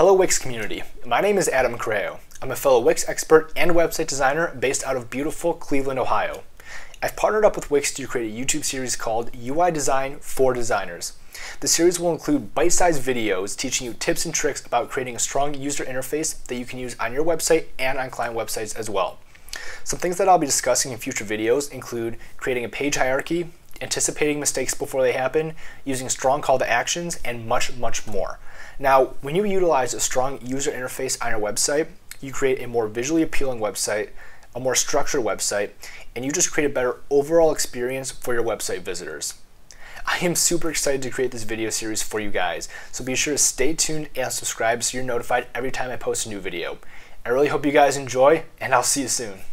Wix community. My name is Adam Corrao. I'm a fellow Wix expert and website designer based out of beautiful Cleveland, Ohio. I've partnered up with Wix to create a YouTube series called UI Design for Designers. The series will include bite-sized videos teaching you tips and tricks about creating a strong user interface that you can use on your website and on client websites as well. Some things that I'll be discussing in future videos include creating a page hierarchy, anticipating mistakes before they happen, using strong call to actions, and much, much more. Now, when you utilize a strong user interface on your website, you create a more visually appealing website, a more structured website, and you just create a better overall experience for your website visitors. I am super excited to create this video series for you guys, so be sure to stay tuned and subscribe so you're notified every time I post a new video. I really hope you guys enjoy, and I'll see you soon.